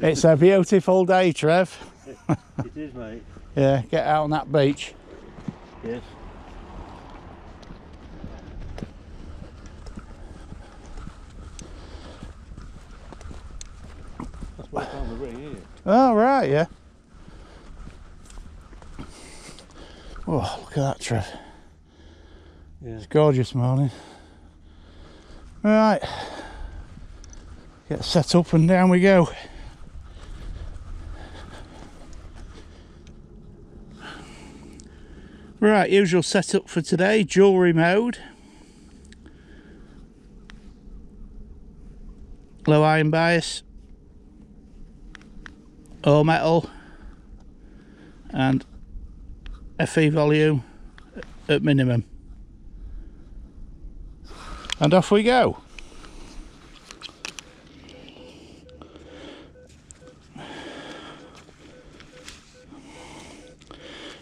It's a beautiful day, Trev. It is, mate. Yeah, get out on that beach. Yes. That's my time of ring, isn't it? Oh, right, yeah. Oh, look at that, Trev. Yeah. It's gorgeous morning. Right. Get set up and down we go. Right, usual setup for today, jewellery mode. Low iron bias. All metal. And FE volume at minimum. And off we go.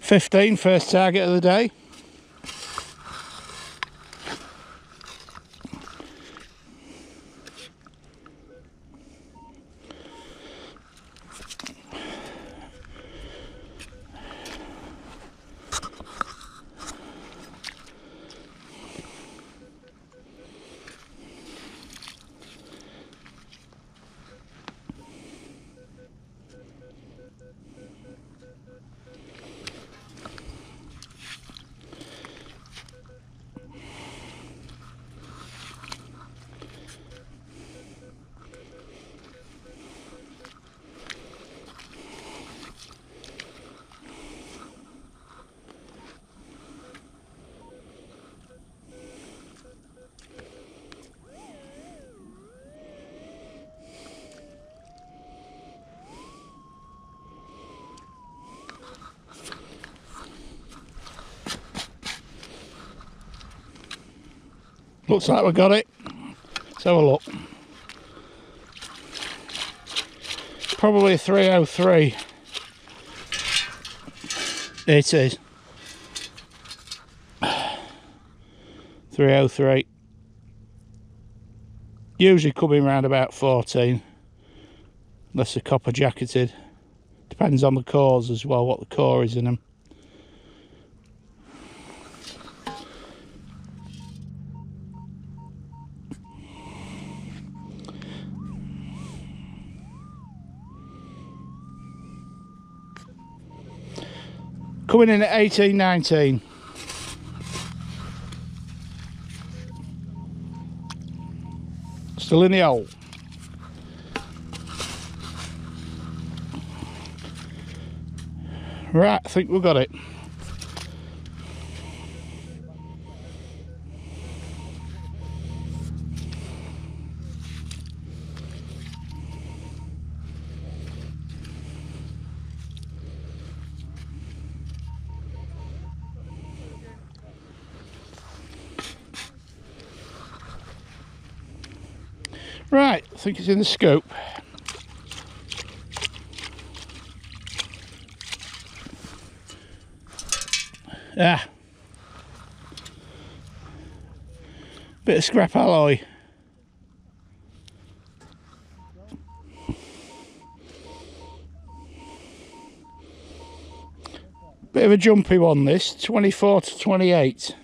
Fifteen, first target of the day. Looks like we've got it. Let's have a look. Probably a 303. It is. 303. Usually coming around about 14. Unless they're copper jacketed. Depends on the cores as well, what the core is in them. Coming in at 1819. Still in the hole. Right, I think we've got it. Right, I think it's in the scope. Ah. Bit of scrap alloy. Bit of a jumpy one this, 24 to 28.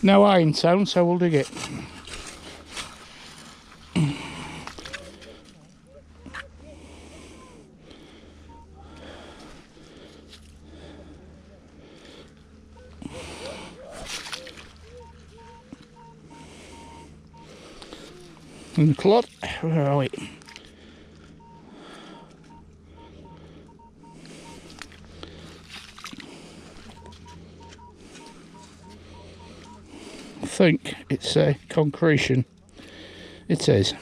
No iron tone, so we'll dig it. And clod, where are we? Think it's a concretion. It is.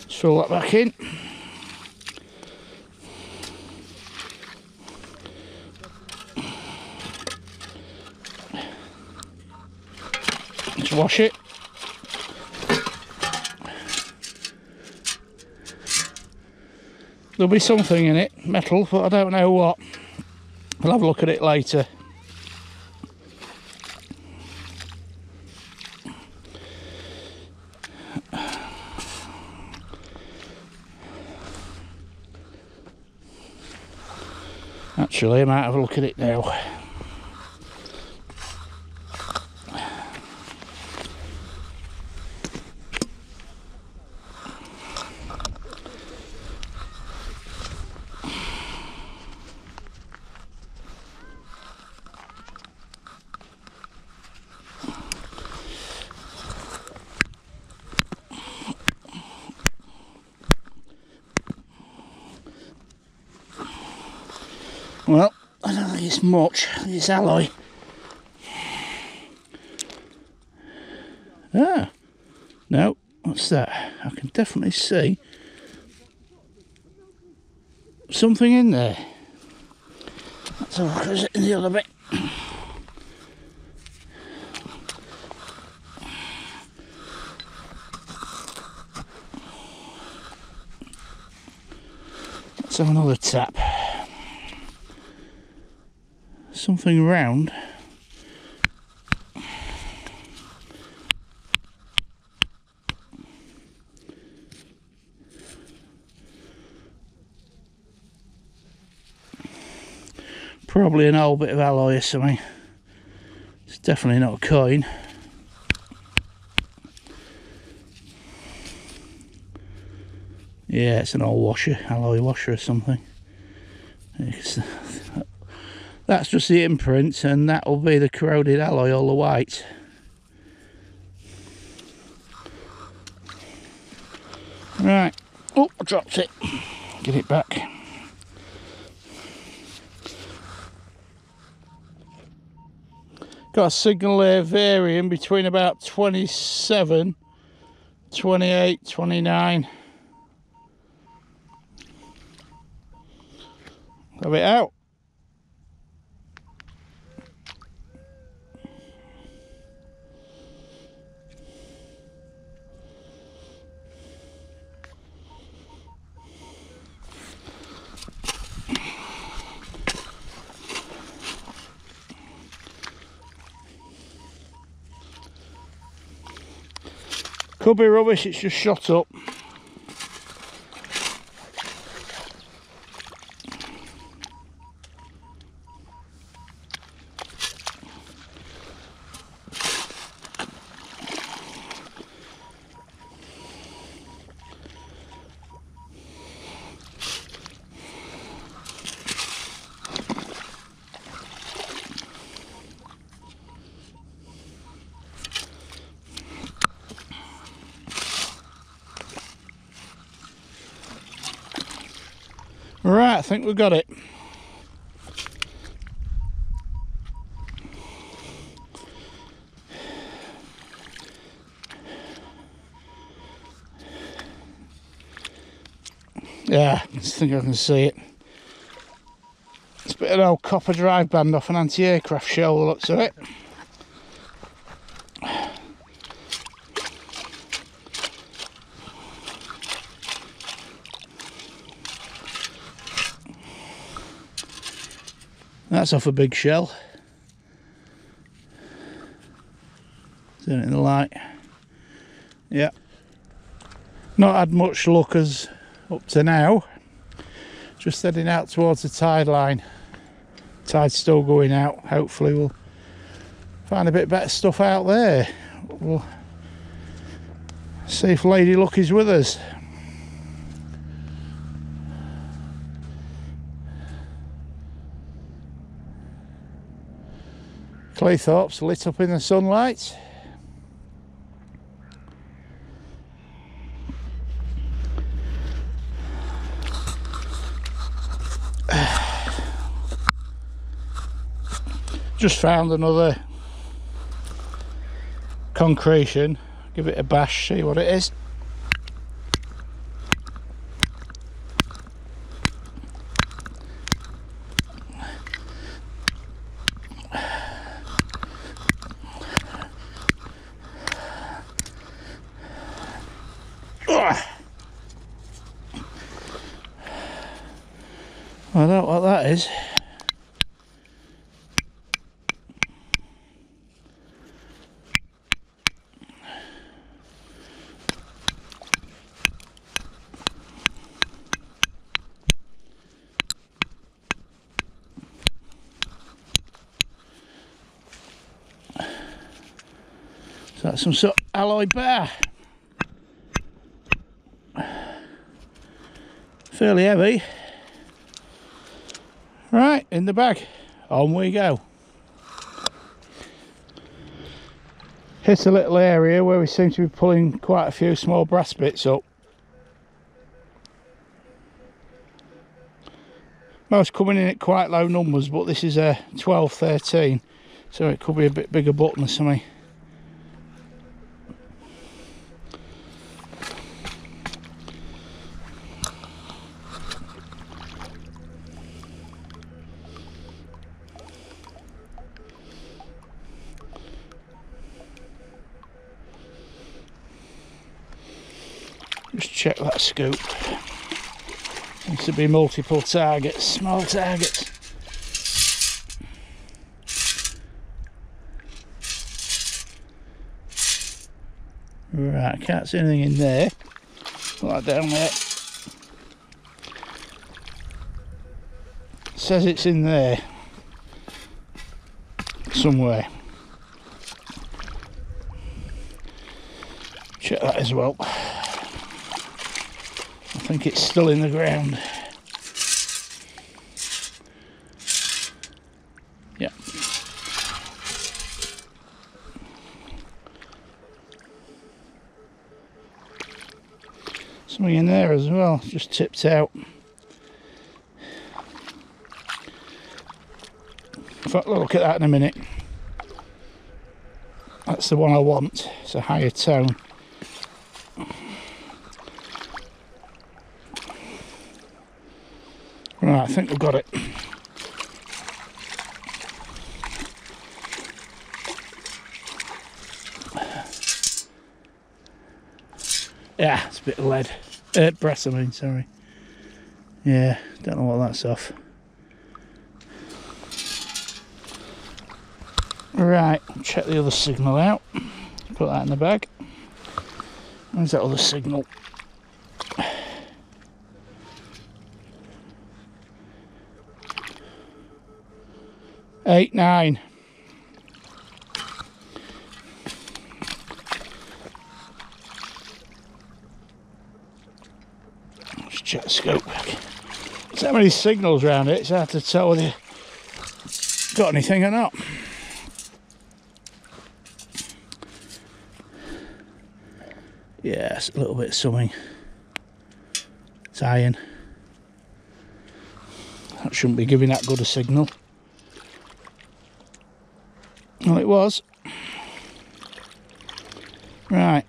Let's fill that back in. Let's wash it. There'll be something in it, metal, but I don't know what. I'll have a look at it later. Actually, I might have a look at it now. Well, I don't think it's much. It's alloy. Ah, no, what's that? I can definitely see something in there. Let's have at the other bit. Let's have another tap something round. Probably an old bit of alloy or something. It's definitely not a coin. Yeah, it's an old washer, alloy washer or something. That's just the imprint and that will be the corroded alloy all the white. Right. Oh I dropped it. Get it back. Got a signal there varying between about 27 28 29 have it out Could be rubbish, it's just shot up. Right, I think we've got it. Yeah, I think I can see it. It's a bit of an old copper drive band off an anti-aircraft shell, looks of it. That's off a big shell. Turn it in the light. Yeah. Not had much luck as up to now. Just heading out towards the tide line. Tide's still going out. Hopefully we'll find a bit better stuff out there. We'll see if Lady Luck is with us. Cleethorpes lit up in the sunlight. Just found another concretion. Give it a bash, see what it is. I don't know what that is. That's some sort of alloy bar. Fairly heavy. Right, in the bag. On we go. Hit a little area where we seem to be pulling quite a few small brass bits up. Most coming in at quite low numbers, but this is a 12, 13, so it could be a bit bigger button or something. That scoop. Needs to be multiple targets, small targets. Right, can't see anything in there. Like down there. says it's in there somewhere. Check that as well. Think it's still in the ground. Yeah. Something in there as well, just tipped out. In fact, look at that in a minute. That's the one I want. It's a higher tone. Right, I think we've got it. Yeah, it's a bit of lead. Uh, brass, I mean, sorry. Yeah, don't know what that's off. Right, check the other signal out. Put that in the bag. Where's that other signal? Eight, nine. Let's check the scope. So many signals around it, it's hard to tell whether you've got anything or not. Yes, a little bit of something. Iron. That shouldn't be giving that good a signal. Well, it was. Right.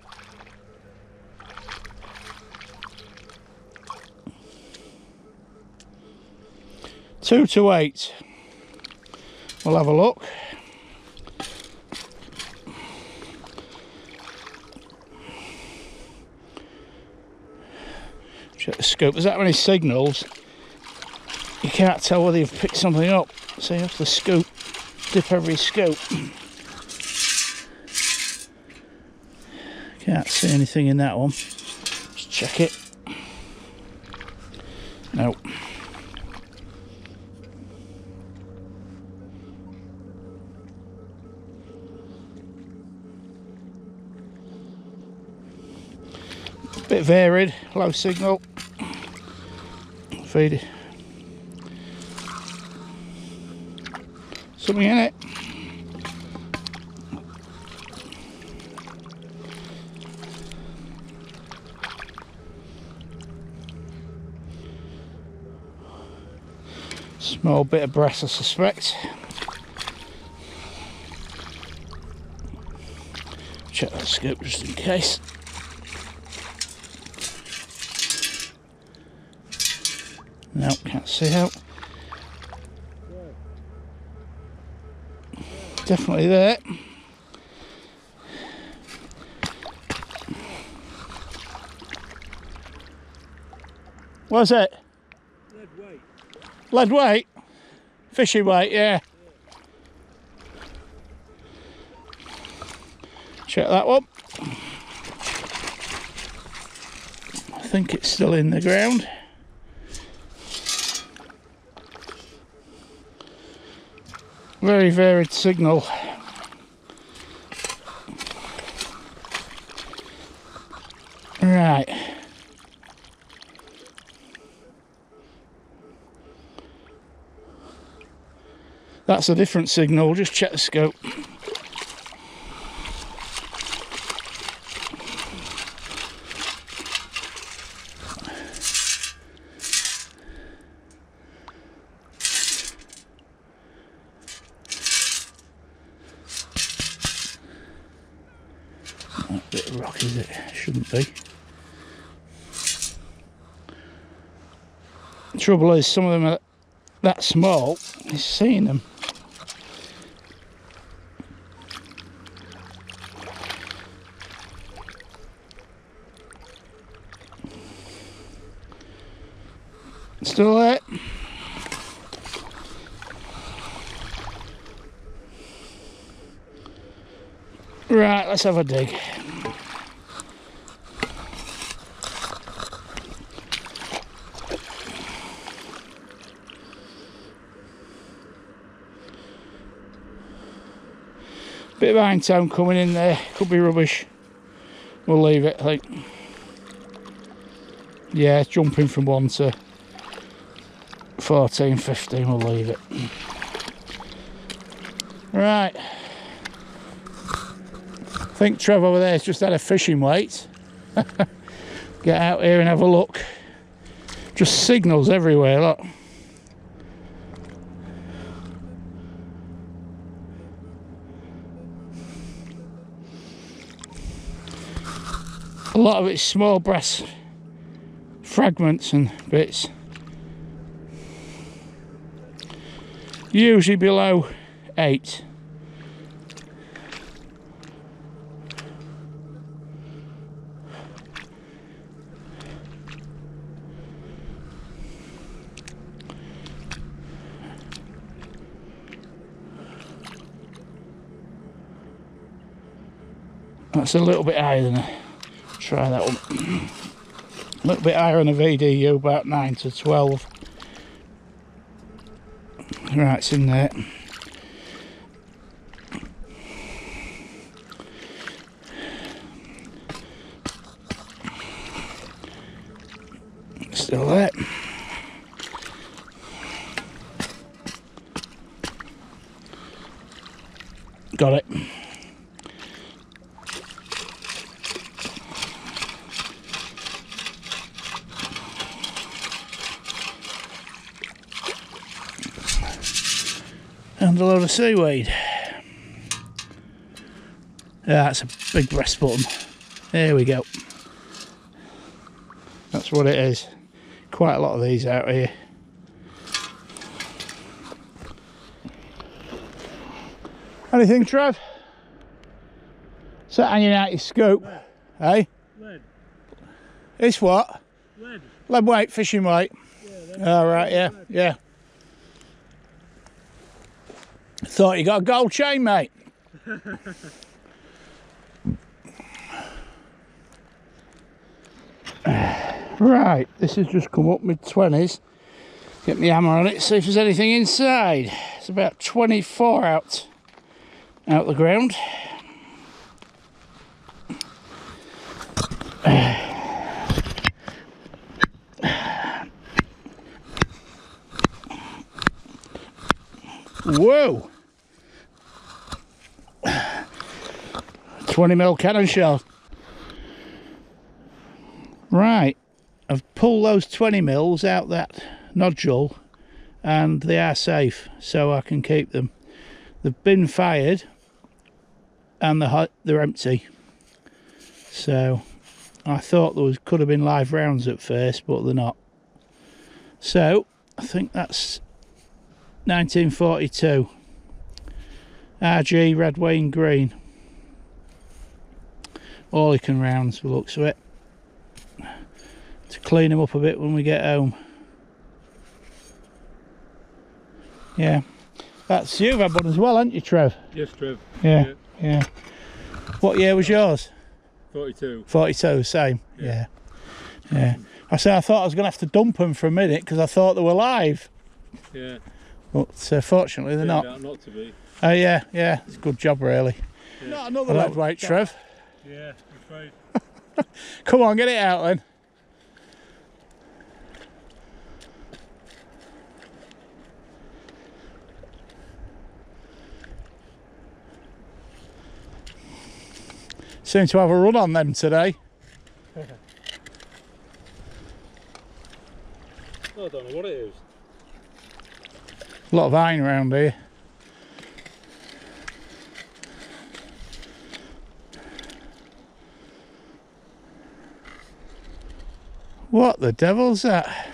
Two to eight. We'll have a look. Check the scope. There's that many signals. You can't tell whether you've picked something up. So you have to scoop, dip every scope. Can't see anything in that one. Let's check it. Nope. Bit varied, low signal. Feed Something in it. Small bit of brass, I suspect. Check that scope just in case. No, can't see out. Definitely there. Was it? Lead weight. Lead weight? Fishing weight, yeah. Check that one. I think it's still in the ground. Very varied signal. Right. That's a different signal, just check the scope. Not a bit of rock, is it? Shouldn't be. Trouble is, some of them are that small, he's seeing them. Still there? Right, let's have a dig. Bit of iron town coming in there, could be rubbish. We'll leave it, I think. Yeah, jumping from 1 to 14, 15, we'll leave it. Right. I think Trev over there's just had a fishing weight. Get out here and have a look. Just signals everywhere, look. A lot of it's small brass fragments and bits. Usually below eight. That's a little bit higher than a, try that one. A little bit higher on a VDU, about 9 to 12. Right, it's in there. Still there. Got it. And a load of seaweed. Yeah, that's a big breast button. There we go. That's what it is. Quite a lot of these out here. Anything, Trev? Is that hanging out your scope? Hey? Lead. It's what? Lead. Lead weight, fishing weight. All right, yeah, yeah. Thought you got a gold chain, mate. right, this has just come up mid twenties. Get my hammer on it, see if there's anything inside. It's about 24 out out the ground. Whoa! 20 mil cannon shell. Right, I've pulled those 20 mils out that nodule and they are safe so I can keep them. They've been fired and they're, they're empty. So I thought there was could have been live rounds at first, but they're not. So I think that's 1942. RG red, Wayne green. Oerlikon rounds, the looks of it. To clean them up a bit when we get home. Yeah. That's you've had one as well, haven't you, Trev? Yes, Trev. Yeah. Yeah. What year was yours? 42. 42, same. Yeah. Yeah. I said I thought I was going to have to dump them for a minute because I thought they were live. Yeah. But uh, fortunately they're Turned not. out not to be. Oh, yeah, yeah. It's a good job, really. Yeah. Not another lead weight, Trev. Yeah, I'm afraid. Come on, get it out then. Seem to have a run on them today. I don't know what it is. A lot of iron around here. What the devil's that?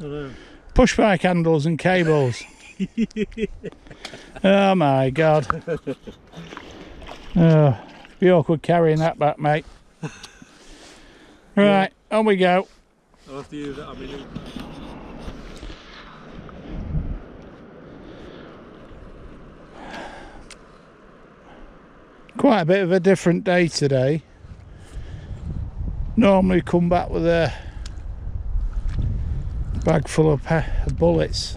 I. Push bike handles and cables. oh my god. Oh, be awkward carrying that back, mate. Right, on we go. I mean, Quite a bit of a different day today. Normally come back with a bag full of bullets.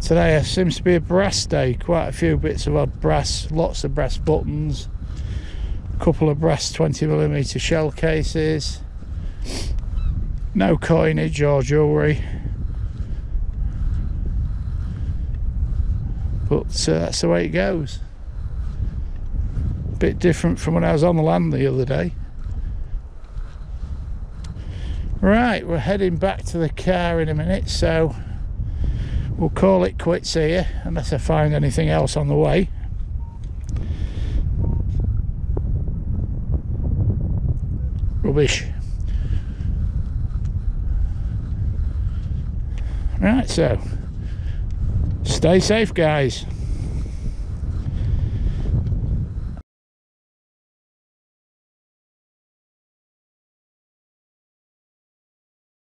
Today seems to be a brass day. Quite a few bits of odd brass, lots of brass buttons, a couple of brass 20mm shell cases, no coinage or jewellery. But uh, that's the way it goes bit different from when I was on the land the other day. Right, we're heading back to the car in a minute, so we'll call it quits here unless I find anything else on the way. Rubbish. Right, so stay safe, guys.